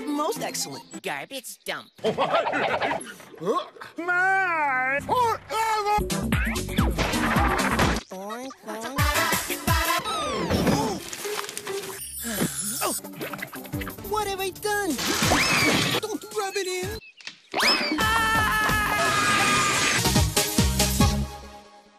Most excellent. Garbage dump. My forever! What have I done? Don't rub it in.